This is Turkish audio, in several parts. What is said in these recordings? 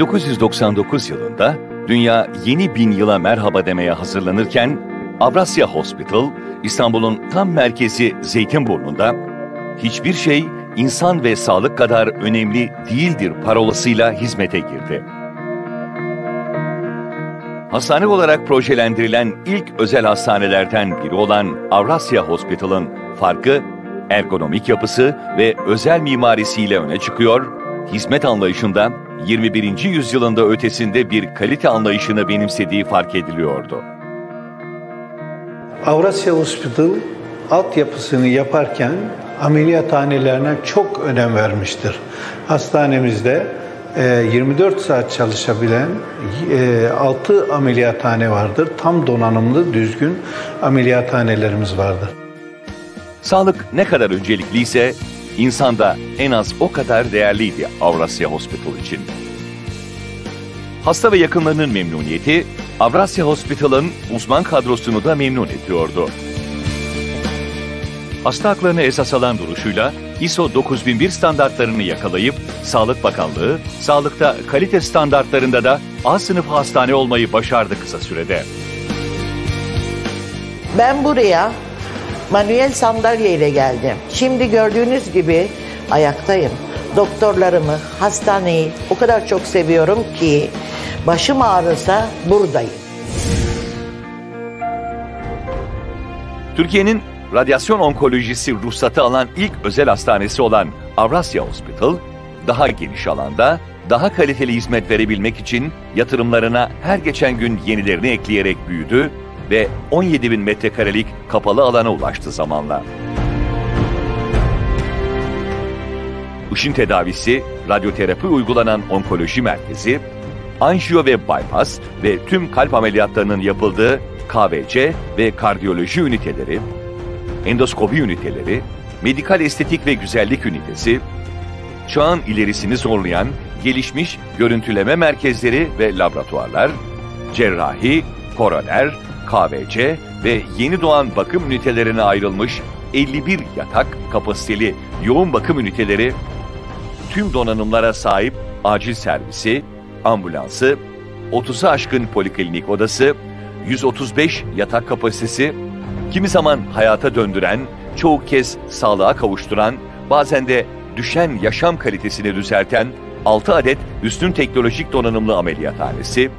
1999 yılında dünya yeni bin yıla merhaba demeye hazırlanırken Avrasya Hospital, İstanbul'un tam merkezi Zeytinburnu'nda hiçbir şey insan ve sağlık kadar önemli değildir parolasıyla hizmete girdi. Hastane olarak projelendirilen ilk özel hastanelerden biri olan Avrasya Hospital'ın farkı ergonomik yapısı ve özel mimarisiyle öne çıkıyor, hizmet anlayışında 21. yüzyılında ötesinde bir kalite anlayışını benimsediği fark ediliyordu. Avrasya Hospital altyapısını yaparken ameliyathanelerine çok önem vermiştir. Hastanemizde 24 e, saat çalışabilen 6 e, ameliyathane vardır. Tam donanımlı, düzgün ameliyathanelerimiz vardır. Sağlık ne kadar öncelikliyse insan da en az o kadar değerliydi Avrasya Hospital için. Hasta ve yakınlarının memnuniyeti Avrasya Hospital'ın uzman kadrosunu da memnun ediyordu. Hasta haklarını esas alan duruşuyla ISO 9001 standartlarını yakalayıp Sağlık Bakanlığı, sağlıkta kalite standartlarında da A sınıf hastane olmayı başardı kısa sürede. Ben buraya manuel sandalye ile geldim. Şimdi gördüğünüz gibi ayaktayım. Doktorlarımı, hastaneyi o kadar çok seviyorum ki başım ağrısa buradayım. Türkiye'nin radyasyon onkolojisi ruhsatı alan ilk özel hastanesi olan Avrasya Hospital, daha geniş alanda, daha kaliteli hizmet verebilmek için yatırımlarına her geçen gün yenilerini ekleyerek büyüdü ve 17 bin metrekarelik kapalı alana ulaştı zamanla. Işın tedavisi, radyoterapi uygulanan onkoloji merkezi, anjiyo ve bypass ve tüm kalp ameliyatlarının yapıldığı KVC ve kardiyoloji üniteleri, endoskopi üniteleri, medikal estetik ve güzellik ünitesi, çağın ilerisini zorlayan gelişmiş görüntüleme merkezleri ve laboratuvarlar, cerrahi, koroner, KVC ve yeni doğan bakım ünitelerine ayrılmış 51 yatak kapasiteli yoğun bakım üniteleri, tüm donanımlara sahip acil servisi, ambulansı, 30'u aşkın poliklinik odası, 135 yatak kapasitesi, kimi zaman hayata döndüren, çoğu kez sağlığa kavuşturan, bazen de düşen yaşam kalitesini düzelten 6 adet üstün teknolojik donanımlı ameliyathanesi,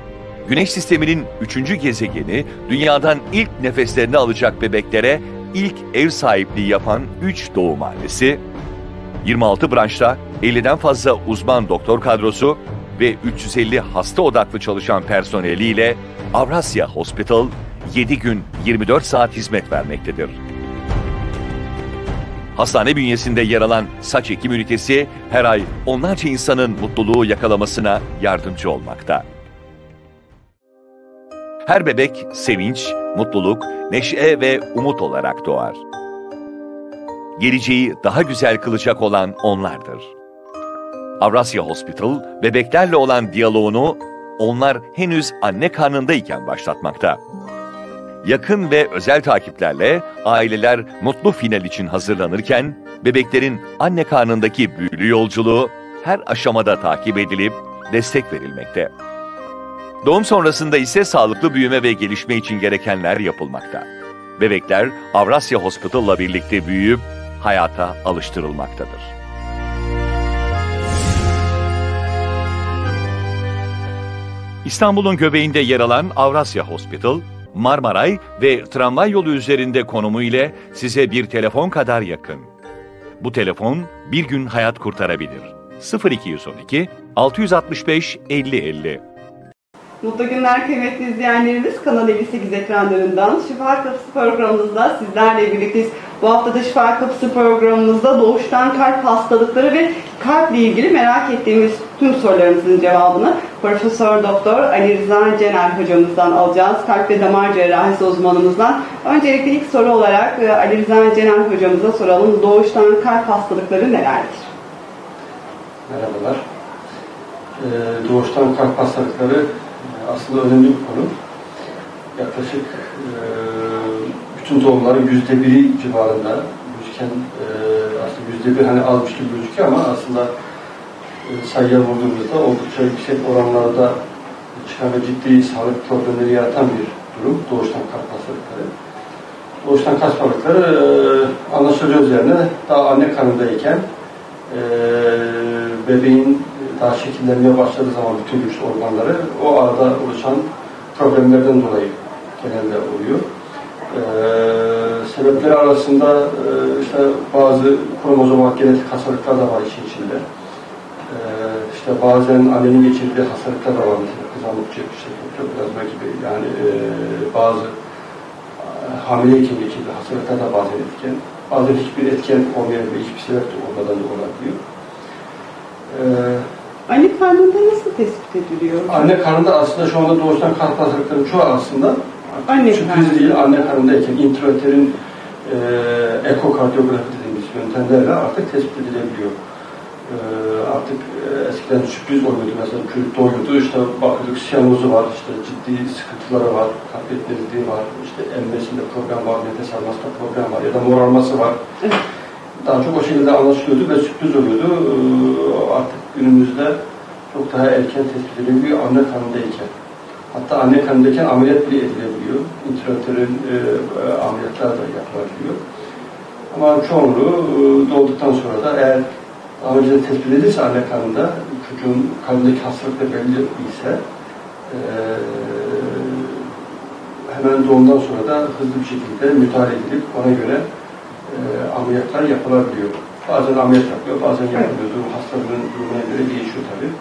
Güneş sisteminin üçüncü gezegeni, dünyadan ilk nefeslerini alacak bebeklere ilk ev sahipliği yapan 3 doğumhanesi, 26 branşta 50'den fazla uzman doktor kadrosu ve 350 hasta odaklı çalışan personeliyle Avrasya Hospital 7 gün 24 saat hizmet vermektedir. Hastane bünyesinde yer alan saç ekim ünitesi her ay onlarca insanın mutluluğu yakalamasına yardımcı olmakta. Her bebek sevinç, mutluluk, neşe ve umut olarak doğar. Geleceği daha güzel kılacak olan onlardır. Avrasya Hospital, bebeklerle olan diyaloğunu onlar henüz anne karnındayken başlatmakta. Yakın ve özel takiplerle aileler mutlu final için hazırlanırken, bebeklerin anne karnındaki büyülü yolculuğu her aşamada takip edilip destek verilmekte. Doğum sonrasında ise sağlıklı büyüme ve gelişme için gerekenler yapılmakta. Bebekler Avrasya Hospital'la birlikte büyüyüp hayata alıştırılmaktadır. İstanbul'un göbeğinde yer alan Avrasya Hospital, Marmaray ve tramvay yolu üzerinde konumu ile size bir telefon kadar yakın. Bu telefon bir gün hayat kurtarabilir. 0212 665 50 50 Mutlu günler kıymetli izleyenlerimiz. Kanal 58 ekranlarından Şifa Kapısı programımızda sizlerle birlikteyiz. Bu hafta da Şifa Kapısı programımızda doğuştan kalp hastalıkları ve kalple ilgili merak ettiğimiz tüm sorularımızın cevabını Profesör Doktor Ali Rıza Cener hocamızdan alacağız. Kalp ve damar cerrahisi uzmanımızdan. Öncelikle ilk soru olarak e, Ali Rıza Cener hocamıza soralım. Doğuştan kalp hastalıkları nelerdir? Merhabalar. Ee, doğuştan kalp hastalıkları aslında önemli bir konu. Yaklaşık e, bütün doğumların yüzde biri civarında gözüken e, aslında yüzde bir hani azmış gibi gözüküyor ama aslında e, sayıya vurduğumuzda oldukça yüksek oranlarda çıkan ciddi sağlık problemleri yaratan bir durum doğuştan kalp hastalıkları. Doğuştan kalp hastalıkları e, anlaşılacağı üzerine daha anne karnındayken e, bebeğin daha şekillenmeye başladığı zaman bütün güç organları o arada oluşan problemlerden dolayı genelde oluyor. Ee, sebepleri arasında e, işte bazı kromozomal genetik hastalıklar da var işin içinde. Ee, işte bazen annenin geçirdiği hastalıklar da var. Mesela kızamıkçı, işte plazma gibi yani e, bazı e, hamileyken geçirdiği hastalıklar da bazen etken. Bazen hiçbir etken olmayabilir, hiçbir sebep de olmadan da olabiliyor. Ee, Anne karnında nasıl tespit ediliyor? Anne karnında aslında şu anda doğuştan kalp hastalıklarının çoğu aslında Anne sürpriz karnında. değil. Anne karnındayken intraüterin e, ekokardiyografi dediğimiz yöntemlerle artık tespit edilebiliyor. E, artık e, eskiden sürpriz oluyordu. Mesela çocuk doğuyordu. işte bakıyorduk siyanozu var. işte ciddi sıkıntıları var. Kalp yetmezliği var. işte emmesinde problem var. Nefes almasında problem var. Ya da morarması var. Daha çok o şekilde anlaşılıyordu ve sürpriz oluyordu. E, artık günümüzde çok daha erken tespit edilebiliyor anne karnındayken. Hatta anne karnındayken ameliyat bile edilebiliyor. İntraüterin e, e, ameliyatlar da yapılabiliyor. Ama çoğunluğu e, doğduktan sonra da eğer daha önce tespit edilirse anne karnında çocuğun karnındaki hastalık da belli ise e, hemen doğumdan sonra da hızlı bir şekilde müdahale edilip ona göre e, ameliyatlar yapılabiliyor. Bazen ameliyat yapıyor, bazen yapılıyor. Durum hastalığın durumuna göre değişiyor tabii.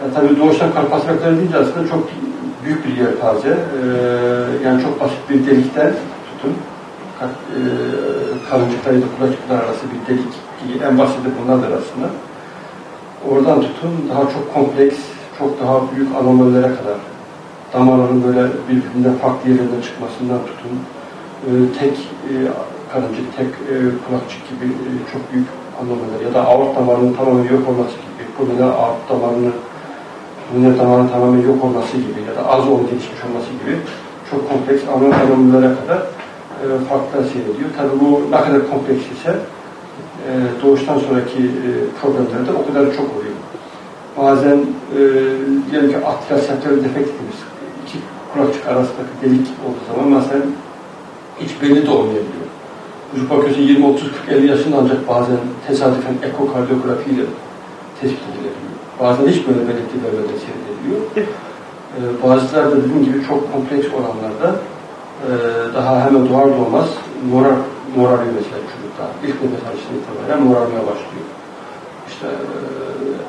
Yani tabii doğuştan kalp hastalıkları deyince aslında çok büyük bir yelpaze. Ee, yani çok basit bir delikten tutun. Kalp, e, da kulakçıklar arası bir delik. En basiti bunlardır aslında. Oradan tutun daha çok kompleks, çok daha büyük anomallere kadar. Damarların böyle birbirinden farklı yerlerden çıkmasından tutun. Ee, tek e, karıncık, tek e, kulakçık gibi e, çok büyük anomaliler ya da aort damarının tamamen yok olması gibi, pulmoner aort damarının pulmoner damarının tamamen yok olması gibi ya da az ol gelişmiş olması gibi çok kompleks anomallere kadar e, farklı seyrediyor. Tabi bu ne kadar kompleks ise e, doğuştan sonraki e, problemlerde o kadar çok oluyor. Bazen e, diyelim ki atrial septal defekt iki kulakçık arasındaki delik olduğu zaman mesela hiç belli de olmayabiliyor. Çocuk bakıyorsun 20, 30, 40, 50 yaşında ancak bazen tesadüfen ekokardiyografiyle tespit edilebiliyor. Bazen hiç böyle belirti vermeden seyrediliyor. Ee, bazıları da dediğim gibi çok kompleks olanlarda e, daha hemen doğar doğmaz morar, morarıyor mesela çocukta. İlk nefes alışına itibaren morarmaya başlıyor. İşte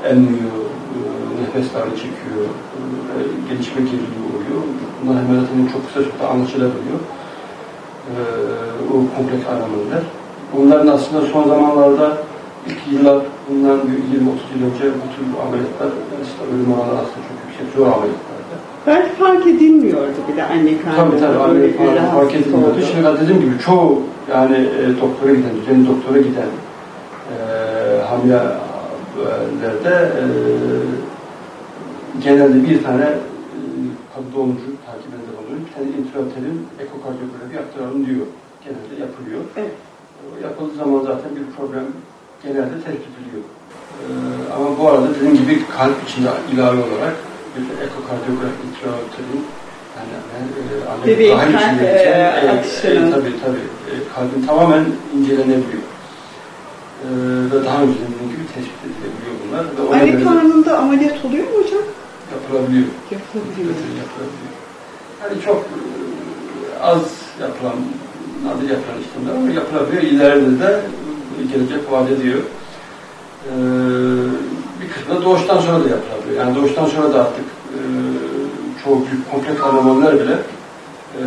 e, emmiyor, e, nefes çekiyor, e, gelişme geriliği oluyor. Bunlar hemen zaten çok kısa sürede anlaşılabiliyor o kompleks anomaliler. Bunların aslında son zamanlarda ilk yıllar, bundan 20-30 yıl önce bu tür ameliyatlar, aslında ölüm oranları aslında çok yüksek, zor ameliyatlardı. Belki fark edilmiyordu bile anne karnında. Tabii tabii, anne bir fark, edilmiyordu. oldu. Şimdi dediğim gibi çoğu yani e, doktora giden, düzenli doktora giden e, hamilelerde e, genelde bir tane e, doğumcu Bir tane intraüterin ekokardiyografi yaptıralım diyor. Genelde yapılıyor. Evet. O yapıldığı zaman zaten bir problem genelde tespit ediliyor. Ee, ama bu arada dediğim gibi kalp içinde ilave olarak bir ekokardiyografi intraüterin yani, e, anne Bebeğin içindeyken, e, e, e, tabii tabii e, kalbin tamamen incelenebiliyor. Ee, ve daha önce dediğim gibi tespit edilebiliyor bunlar. Ve Anne karnında ameliyat oluyor mu hocam? yapılabiliyor. Yapılabiliyor. Yapılabiliyor. yapılabiliyor. Yani çok az yapılan, nadir yapılan işlemler ama yapılabiliyor. İleride de gelecek vaat ediyor. Ee, bir kısmı doğuştan sonra da yapılabiliyor. Yani doğuştan sonra da artık e, çoğu büyük kompleks anomaliler bile e,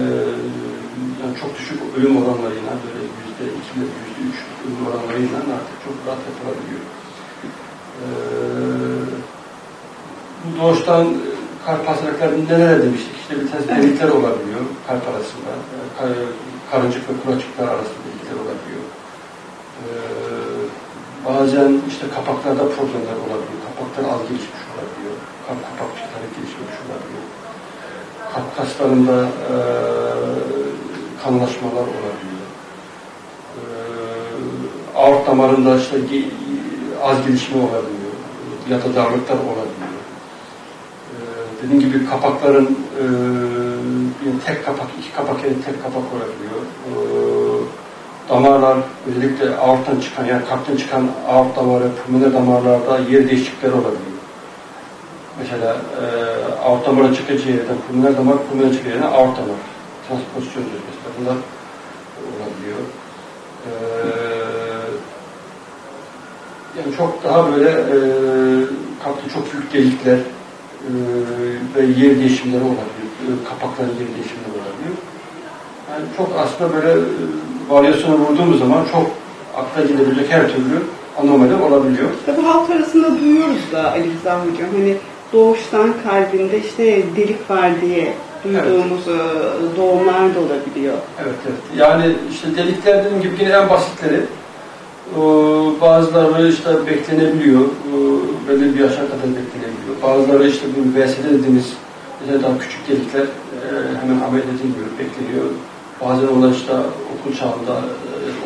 yani çok düşük ölüm oranlarıyla böyle yüzde iki ile yüzde üç ölüm oranlarıyla artık çok rahat yapılabiliyor. Ee, bu doğuştan kalp hastalıklarında neler demiştik? İşte bir test delikler olabiliyor kalp arasında. Karıncık ve kulacıklar arasında delikler olabiliyor. Ee, bazen işte kapaklarda problemler olabiliyor. Kapaklar az gelişmiş olabiliyor. Kalp kapakçıkları gelişmiş olabiliyor. Kalp kaslarında e, kanlaşmalar olabiliyor. Ee, aort damarında işte az gelişme olabiliyor. ya da darlıklar olabiliyor. Dediğim gibi kapakların e, bir tek kapak, iki kapak yerine tek kapak olabiliyor. E, damarlar özellikle aorttan çıkan yani kalpten çıkan aort damarı, pulmoner damarlarda yer değişiklikleri olabiliyor. Mesela e, aort damarı çıkacağı yerden pulmoner damar, pulmoner çıkacağı yerden aort damar. Transpozisyon mesela. Bunlar olabiliyor. E, yani çok daha böyle e, kalpte çok büyük delikler ve yer değişimleri olabiliyor. E, kapakların yer değişimleri olabiliyor. Yani çok aslında böyle e, varyasyona vurduğumuz zaman çok akla gidebilecek her türlü anomali olabiliyor. Tabii halk arasında duyuyoruz da Ali Rıza Hocam. Hani doğuştan kalbinde işte delik var diye duyduğumuz e, doğumlar da olabiliyor. Evet, evet. Yani işte delikler dediğim gibi yine en basitleri. Ee, bazıları işte beklenebiliyor. Ee, belli bir yaşa kadar beklenebiliyor. Bazıları işte bu VSD dediğimiz mesela daha küçük delikler e, hemen ameliyat edilmiyor, bekleniyor. Bazen onlar işte okul çağında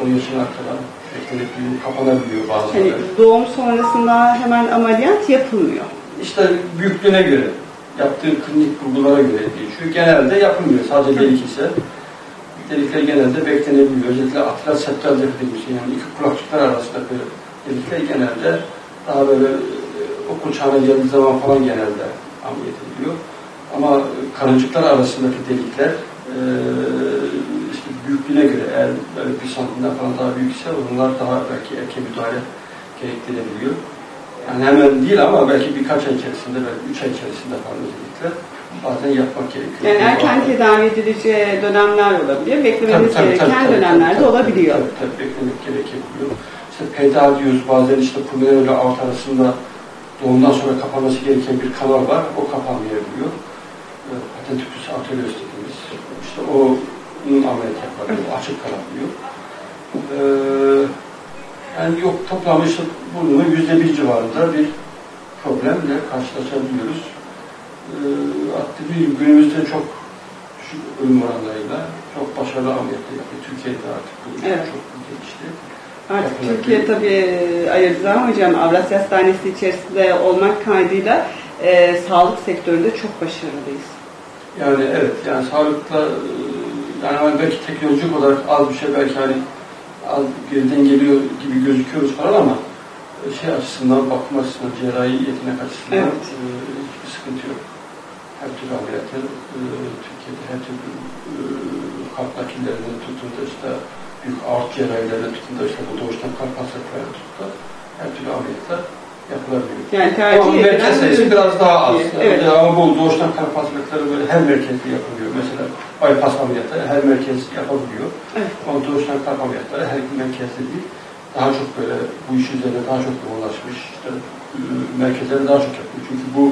e, 10 yaşına kadar beklenebiliyor, kapanabiliyor bazıları. Hani doğum sonrasında hemen ameliyat yapılmıyor. İşte büyüklüğüne göre, yaptığı klinik bulgulara göre değişiyor. Genelde yapılmıyor. Sadece delik ise delikler genelde beklenebiliyor. Özellikle atlas septal dediğimiz şey, yani iki kulakçıklar arasındaki delikler genelde daha böyle e, okul çağına geldiği zaman falan genelde ameliyat ediliyor. Ama karıncıklar arasındaki delikler e, işte büyüklüğüne göre eğer böyle bir santimden falan daha büyükse onlar daha belki erken müdahale gerektirebiliyor. Yani hemen değil ama belki birkaç ay içerisinde, belki üç ay içerisinde falan özellikle bazen yapmak gerekiyor. Yani erken tedavi edileceği dönemler olabiliyor. Beklememiz gereken dönemlerde tabii, olabiliyor. Tabii, tabii, beklemek gerekebiliyor. İşte peda diyoruz bazen işte pulmoner ile alt arasında doğumdan sonra kapanması gereken bir kanal var. O kapanmayabiliyor. E, Patentüpüs arterioz dediğimiz. İşte onun ameliyat yapılabiliyor. Açık kalabiliyor. Ee, yani yok toplamda işte yüzde bir civarında bir problemle karşılaşabiliyoruz. Ee, hatta günümüzde çok düşük ölüm oranlarıyla çok başarılı ameliyatlar yapıyor. Türkiye'de artık bu Evet. çok gelişti. Artık. Türkiye tabii Ali Rıza Hocam Avrasya Hastanesi içerisinde olmak kaydıyla e, sağlık sektöründe çok başarılıyız. Yani evet yani sağlıkla e, yani hani belki teknolojik olarak az bir şey belki hani az geriden geliyor gibi gözüküyoruz falan ama e, şey açısından bakım açısından cerrahi yetenek açısından Evet. e, hiçbir sıkıntı yok. Her türlü ameliyatı e, Türkiye'de her türlü e, kalp nakillerinden tutun da işte büyük aort cerrahilerine tutun da işte bu doğuştan kalp hastalıklarına tutun da her türlü ameliyatlar yapılabiliyor. Yani tercih Ama merkez sayısı bir- biraz daha az. Evet. Yani Ama bu doğuştan kalp hastalıkları böyle her merkezde yapılıyor. Mesela bypass ameliyatı her merkez yapabiliyor. Evet. Ama doğuştan kalp ameliyatları her merkezde değil. Daha çok böyle bu iş üzerine daha çok yoğunlaşmış. İşte, e, merkezlere daha çok yapıyor. Çünkü bu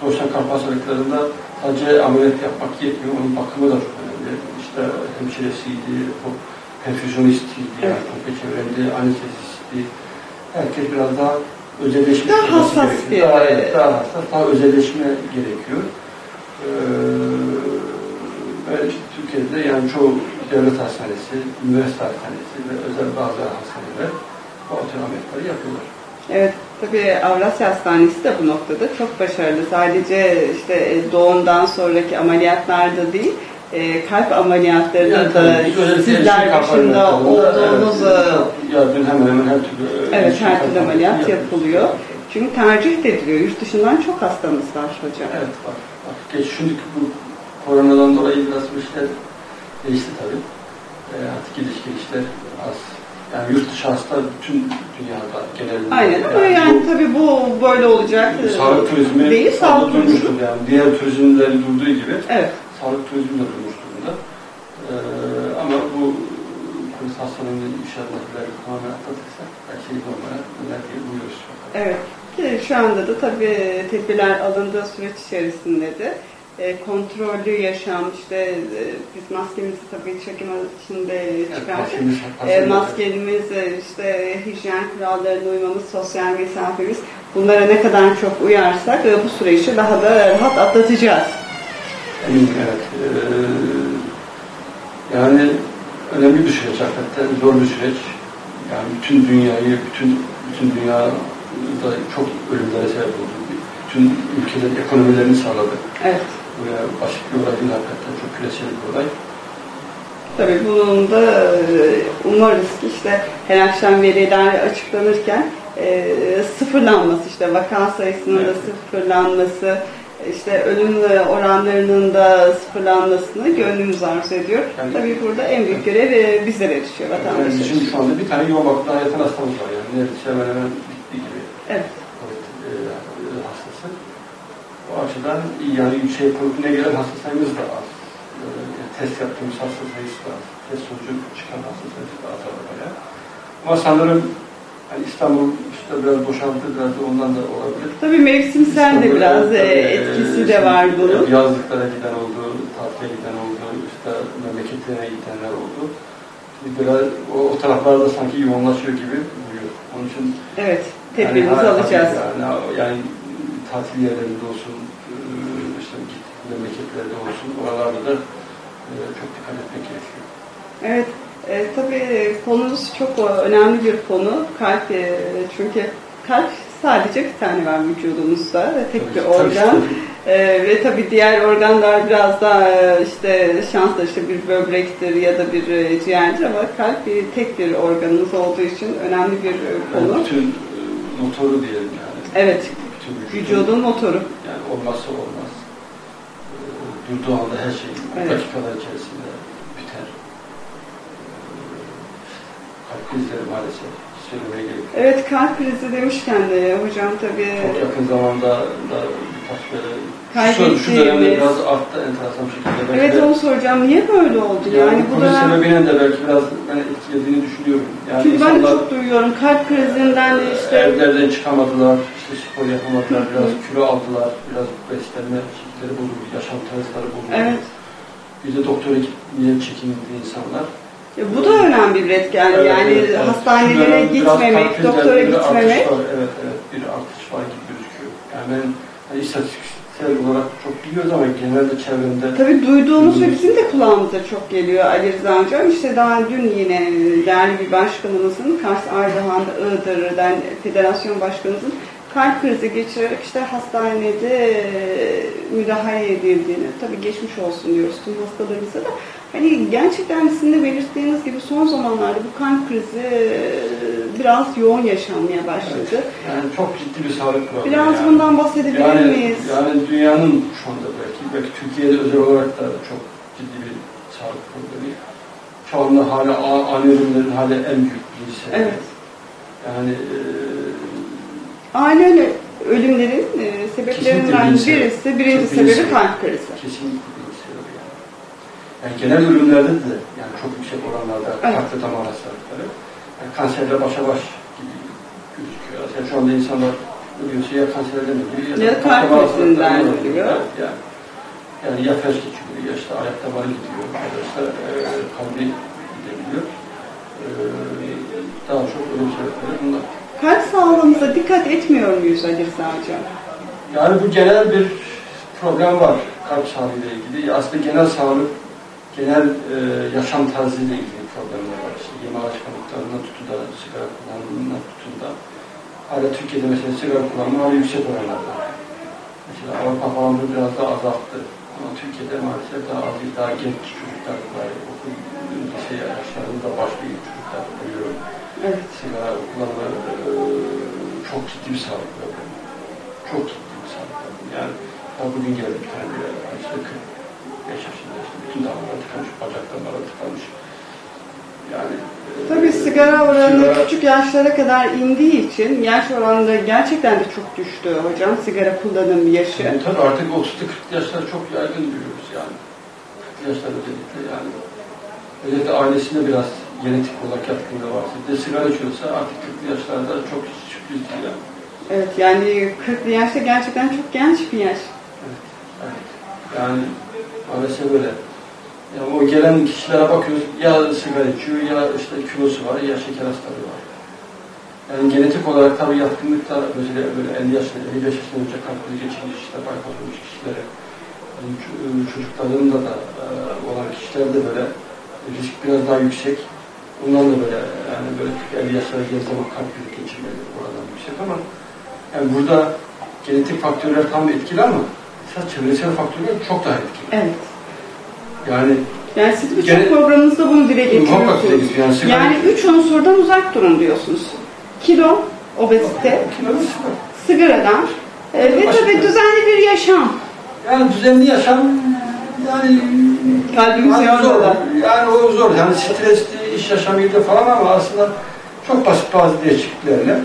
doğuştan kalp hastalıklarında sadece ameliyat yapmak yetmiyor. Onun bakımı da çok önemli. İşte hemşiresiydi, o perfüzyonistiydi, yani komple çevremde anestezisti. Herkes biraz daha özelleşmiş Daha hassas bir- Daha, daha hassas, daha özelleşme gerekiyor. Ee, ve Türkiye'de yani çoğu devlet hastanesi, üniversite hastanesi ve özel bazı hastaneler bu ameliyatları yapıyorlar. Evet, tabii Avrasya Hastanesi de bu noktada çok başarılı. Sadece işte e, doğumdan sonraki ameliyatlarda değil, e, kalp ameliyatlarında Yani da sizler başında ameliyatlarında, olduğunuz evet, e, yardım hemen hemen her türlü evet, eşlik her türlü ameliyat yapıyoruz. yapılıyor. Çünkü tercih ediliyor. Yurt dışından çok hastamız var hocam. Evet bak, bak geç şimdi bu koronadan dolayı biraz bu işler değişti tabii. E, artık gidiş gelişler az. Yani yurt dışı hasta bütün dünyada genelinde. Aynen ama yani bu- tabii bu böyle olacak Sağlık turizmi değil, sağlık turizmi. yani. Diğer turizmlerin durduğu gibi Evet. Turizmi de durmuş durumda. Ee, ama bu polis hastalığının inşaatları tamamen atlatırsa her şey normale döner diye buyuruyoruz. Evet. Ki şu anda da tabii tedbirler alındığı süreç içerisinde de e, kontrollü yaşam işte e, biz maskemizi tabii çekim içinde çıkardık. maskemiz E, hazır. maskemiz e, işte hijyen kurallarına uymamız, sosyal mesafemiz bunlara ne kadar çok uyarsak e, bu süreci daha da rahat atlatacağız. Evet. Ee, yani önemli bir süreç hakikaten, zor bir süreç. Yani bütün dünyayı, bütün bütün dünya da çok ölümlere sebep oldu. Bütün ülkelerin ekonomilerini sağladı. Evet. Böyle basit bir olay değil hakikaten çok küresel bir olay. Tabii bunun da e, umarız ki işte her akşam veriler açıklanırken e, sıfırlanması işte vaka sayısının da Evet. sıfırlanması işte ölüm oranlarının da sıfırlanmasını gönlümüz arzu ediyor. Yani- Tabii burada en büyük görev e, bizlere düşüyor Yani vatandaşlar. bizim şu anda bir tane yoğun bakımda yatan hastamız var yani. Neredeyse hemen hemen bittiği gibi. Evet. COVID e, hastası. O açıdan yani yüksek proteine gelen hasta sayımız da az. E, test yaptığımız hasta sayısı da az. Test sonucu çıkan hasta sayısı da az arabaya. Ama sanırım hani İstanbul işte biraz boşaltı biraz da ondan da olabilir. Tabii mevsimsel de İstanbul'da biraz e, etkisi e, de var bunun. Yazlıklara giden oldu, tatile giden oldu, işte memleketlerine gidenler oldu. Biraz o, o taraflarda sanki yoğunlaşıyor gibi duruyor. Onun için Evet, tedbirimizi yani, alacağız. Yani, yani tatil yerlerinde olsun, e, işte memleketlerde olsun, oralarda da e, çok dikkat etmek gerekiyor. Evet, e, tabii konumuz çok önemli bir konu. Kalp, e, çünkü kalp sadece bir tane var vücudumuzda ve tek Tabii, bir organ. tabii. E, ve tabii diğer organlar biraz daha e, işte şanslı işte bir böbrektir ya da bir e, ciğerdir ama kalp bir, tek bir organımız olduğu için önemli bir e, Yani konu. bütün e, motoru diyelim yani. Evet, Bütün vücudun, vücudun motoru. Yani olmazsa olmaz. E, durduğu anda her şey Evet. dakikalar içerisinde biter. E, kalp krizleri maalesef söylemeye gerek yok. Evet, kalp krizi demişken de hocam tabii Çok yakın zamanda da birkaç böyle şu, şu dönemde biraz arttı enteresan bir şekilde. Belki Evet de- onu soracağım. Niye böyle oldu? yani, Yani bu dönem... sebebinin de belki biraz beni etkilediğini düşünüyorum. Yani Çünkü ben de çok duyuyorum. Kalp krizinden de işte evlerden çıkamadılar, işte spor yapamadılar, biraz kilo aldılar, biraz beslenme şekilleri bozuldu, yaşam tarzları bozuldu. Evet. Bir de doktora gitmeye çekindi insanlar. Ya bu da önemli bir etken. Evet, yani evet, evet. Hastanelere biraz gitmemek, doktora gitmemek. artış var. Evet, evet, bir artış var gibi gözüküyor. Yani ben hani istatistiksel olarak çok biliyoruz ama genelde çevremde Tabii duyduğumuz ve bizim de kulağımıza çok geliyor Ali Rıza Hocam. İşte daha dün yine değerli bir başkanımızın Kars Ardahan Iğdır'dan federasyon başkanımızın kalp krizi geçirerek işte hastanede müdahale edildiğini tabii geçmiş olsun diyoruz tüm hastalarımıza da hani gerçekten sizin de belirttiğiniz gibi son zamanlarda bu kalp krizi e, biraz yoğun yaşanmaya başladı. yani çok ciddi bir sağlık problemi. Biraz yani. bundan bahsedebilir yani, miyiz? Yani dünyanın şu anda belki, belki Türkiye'de özel olarak da çok ciddi bir sağlık problemi. Şu anda hala a- ani ölümlerin hala en büyük bir sebebi. Evet. Yani e, Aile ölümlerin e, sebeplerinden birisi, birinci sebebi kalp krizi. kesinlikle. Yani genel ölümlerde de yani çok yüksek oranlarda Evet. ve damar hastalıkları. Yani kanserle başa baş gibi gözüküyor. Yani şu anda insanlar ölüyorsa ya kanserden ölüyor Ya da kalp krizinden ölüyor. Yani, yani ya felç geçiriyor ya işte ayak damarı gidiyor ya da işte e, kalbi gidebiliyor. E, daha çok ölüm sebepleri bunlar. Kalp sağlığımıza dikkat etmiyor muyuz Ali Rıza Hocam? Yani bu genel bir problem var kalp sağlığıyla ilgili. Aslında genel sağlık, genel e, yaşam tarzıyla ilgili problemler var. İşte yeme alışkanlıklarından tutun da, sigara kullanımından tutun da. Hala Türkiye'de mesela sigara kullanımı hala yüksek oranlarda. Mesela Avrupa falan bunu biraz daha azalttı. Ama Türkiye'de maalesef daha az, daha genç çocuklar var. Okul, lise yaşlarında başlayan çocuklar ölüyor. Evet. Sigara kullanımı e, çok ciddi bir sağlık problemi. Çok ciddi bir sağlık problemi. Yani bugün geldi bir tane işte 45 yaşında işte bütün damarlar tıkanmış, bacak damarı tıkanmış. Yani e, Tabii sigara oranı sigara- küçük yaşlara kadar indiği için yaş oranı gerçekten de çok düştü hocam sigara kullanım yaşı. Yani tabii artık 30'lu 40 yaşlar çok yaygın görüyoruz yani. 40 yaşlar özellikle yani. Özellikle ailesinde biraz genetik olarak yatkınlığı varsa, bir de sigara içiyorsa artık 40 yaşlarda çok sürpriz değil yani. Evet yani 40'lı yaşta gerçekten çok genç bir yaş. Evet, evet. Yani maalesef öyle. Yani o gelen kişilere bakıyoruz, ya sigara içiyor, ya işte kilosu var, ya şeker hastalığı var. Yani genetik olarak tabii yatkınlıkta böyle, böyle 50 yaşında, 55 yaşında önce kalp krizi geçirmiş, işte bypass olmuş kişilere, yani ç- çocuklarında da e, olan kişilerde böyle risk biraz daha yüksek. Ondan da böyle yani böyle 50 yaşlara geldiği zaman kalp krizi geçirmeleri oradan yüksek ama Yani burada genetik faktörler tam etkili ama esas çevresel faktörler çok daha etkili. Evet. Yani Yani siz birçok Gene- programınızda bunu dile getiriyorsunuz. Yani Yani üç unsurdan uzak durun diyorsunuz. Kilo, obezite, sigaradan e, ve tabii düzenli bir yaşam. Yani düzenli yaşam yani Kalbimiz yani zor. Yani o zor. Yani stresli iş yaşamıyla falan ama aslında çok basit bazı değişikliklerle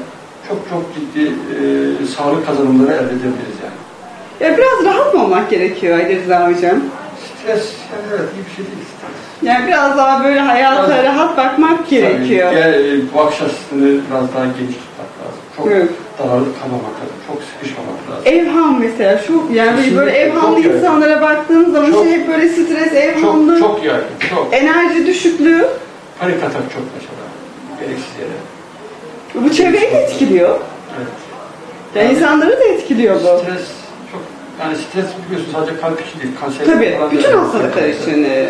çok çok ciddi e, sağlık kazanımları elde edebiliriz yani. Ya biraz rahat mı olmak gerekiyor Ali Rıza Hocam? Stres yani evet iyi bir şey değil. Yani biraz daha böyle hayata Biraz- rahat bakmak gerekiyor. Yani, yani bakış açısını biraz daha geniş tutmak lazım. Çok Evet. darlık kalmamak lazım. Çok sıkışmamak lazım. Evham mesela çok yani Kesinlikle, böyle evhamlı çok yaygın. insanlara baktığınız zaman Çok- şey hep böyle stres, evhamlı, Çok çok yaygın. Çok. enerji düşüklüğü Panik atak çok mesela. Gereksiz yere. bu çevreyi de etkiliyor. Evet. Yani insanları da etkiliyor bu. Stres yani stres biliyorsun sadece kalp için değil kanser Tabii falan bütün hastalıklar için e,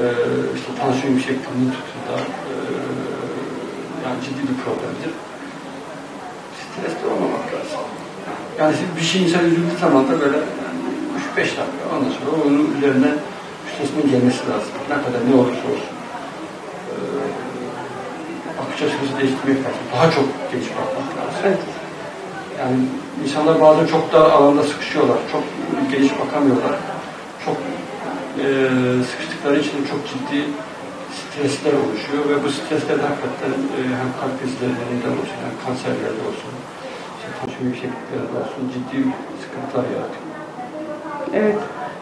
Ee, işte tansiyon yüksekliğini tutunda ee, yani ciddi bir problemdir. Stresli olmamak lazım. Yani bir şey insan üzüldüğü zaman da böyle yani 3-5 dakika ondan sonra onun üzerine üstesinden gelmesi lazım. Ne kadar ne olursa olsun. Ee, bakış açımızı değiştirmek lazım. Daha çok bakmak lazım. evet. Yani insanlar bazen çok daha alanda sıkışıyorlar. Çok geniş bakamıyorlar. Çok e, sıkıştıkları için çok ciddi stresler oluşuyor ve bu stresler hakikaten e, hem kalp krizlerinde olsun hem kanserlerde olsun işte tansiyon yüksekliklerinde olsun ciddi sıkıntılar yaratıyor. Evet.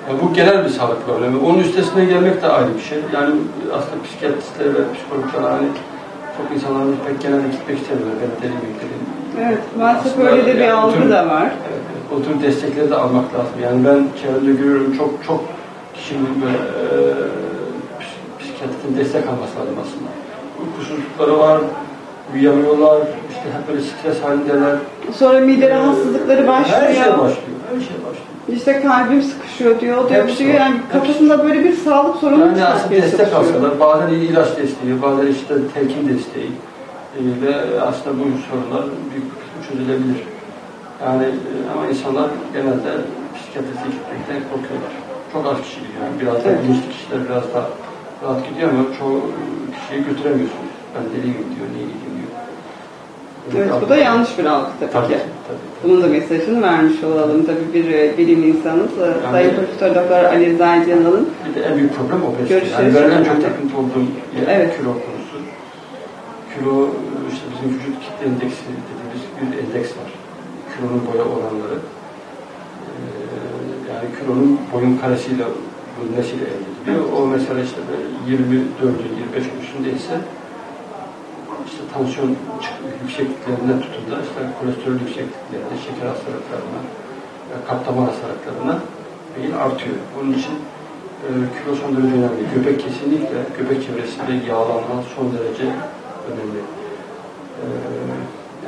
Ya bu genel bir sağlık problemi. Onun üstesinden gelmek de ayrı bir şey. Yani aslında psikiyatristler ve psikologlar hani çok insanların pek genelde gitmek istemiyorlar. Ben deli miyim dedim. Evet. Maalesef Aslında öyle de bir yani algı tüm- da var. O tür destekleri de almak lazım. Yani ben çevremde görüyorum çok çok kişinin böyle e, ps- psikiyatristen destek alması lazım aslında. Uykusuzlukları var, uyuyamıyorlar, işte hep böyle stres halindeler. Sonra mide rahatsızlıkları başlıyor. Her şey başlıyor, her şey başlıyor. İşte kalbim sıkışıyor diyor, Hepsi diyor. var. Yani kafasında böyle bir sağlık sorunu Yani aslında destek alsalar, bazen ilaç desteği, bazen işte telkin desteği e, ve aslında bu sorunlar büyük çözülebilir. Yani e, ama insanlar genelde psikiyatriste gitmekten korkuyorlar. Çok az kişi gidiyor. Yani biraz da Evet. bilinçli kişiler biraz daha rahat gidiyor ama çoğu kişiyi götüremiyorsunuz. Ben deliyim diyor, niye gideyim diyor. Evet, bu da yanlış bir algı tabii, Tabii, ki. tabii. Bunun da mesajını vermiş olalım. Tabii bir e, bilim insanı, e, Sayın Profesör Doktor Ali Rıza Canal'ın Bir de en büyük problem obezite. Görüşleri Yani benim en çok takıntı olduğum yer Evet. kilo konusu. Kilo vücut kitle endeksi dediğimiz bir endeks var. Kilonun boya oranları. Ee, yani kilonun boyun karesiyle bölünmesiyle elde ediliyor. O mesela işte böyle 24'ün 25 üstündeyse işte tansiyon yüksekliklerinden tutun da işte kolesterol yüksekliklerine, şeker hastalıklarına, e, kalp damar hastalıklarına meyil artıyor. Onun için e, kilo son derece önemli. Göbek kesinlikle, göbek çevresinde yağlanma son derece önemli. E,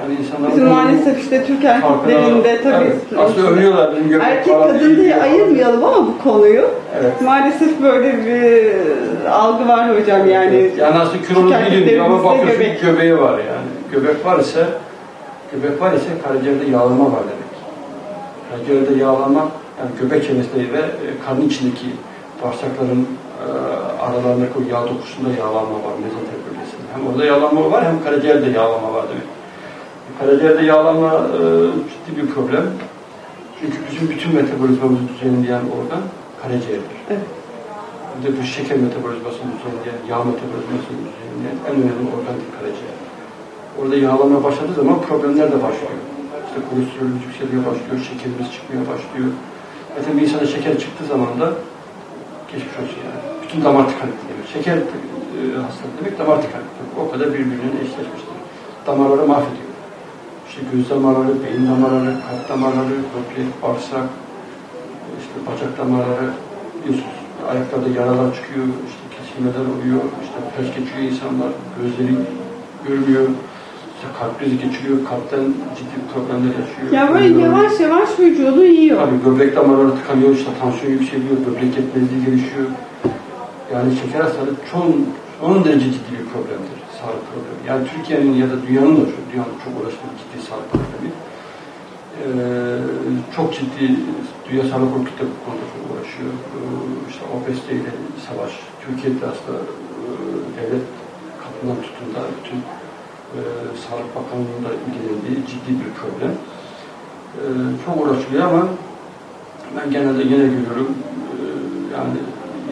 yani insanlar bizim maalesef işte Türk erkeklerinde tabii Evet, aslında övüyorlar bizim göbek erkek kadın diye ayırmayalım ama bu konuyu Evet. maalesef böyle bir algı var hocam yani. Yani aslında kilolu değilim diyor ama bakıyorsun göbek. göbeği var yani. Göbek var ise göbek var ise karaciğerde yağlanma var demek. Karaciğerde yağlanma yani göbek çevresinde ve e, karnın içindeki bağırsakların e, aralarındaki o yağ dokusunda yağlanma var mezotel bölgesinde. Hem orada yağlanma var hem karaciğerde yağlanma var demek. Karaciğerde yağlanma e, ciddi bir problem. Çünkü bizim bütün metabolizmamızı düzenleyen organ karaciğerdir. Evet. Bir de bu şeker metabolizmasını düzenleyen, yağ metabolizmasını düzenleyen en önemli organdır karaciğer. Orada yağlanma başladığı zaman problemler de başlıyor. İşte kolesterolümüz yükselmeye başlıyor, şekerimiz çıkmaya başlıyor. Zaten bir insana şeker çıktığı zaman da geçmiş olsun yani. Bütün damar tıkanıklığı demek. Şeker e, hastalığı demek damar tıkanıklığı. O kadar birbirine eşleşmiştir. Damarları mahvediyor. İşte göz damarları, beyin damarları, kalp damarları, böbrek, bağırsak, işte bacak damarları biliyorsunuz. Ayaklarda yaralar çıkıyor, işte kesilmeler oluyor, işte felç geçiyor insanlar, gözleri görmüyor, işte kalp krizi geçiriyor, kalpten ciddi problemler yaşıyor. Ya böyle yavaş yavaş vücudu yiyor. Tabii böbrek damarları tıkanıyor, işte tansiyon yükseliyor, böbrek yetmezliği gelişiyor. Yani şeker hastalığı çok, son derece ciddi bir problemdir, sağlık problemi. Yani Türkiye'nin ya da dünyanın da dünyanın çok uğraştığı ciddi sağlık problemi. Ee, çok ciddi Dünya Sağlık Örgütü bu konuda çok uğraşıyor. Ee, işte obezite ile savaş. Türkiye'de aslında e, devlet kapından tutun da bütün e, Sağlık Bakanlığı'nın da ilgilendiği ciddi bir problem. Ee, çok uğraşılıyor ama ben genelde yine görüyorum e, yani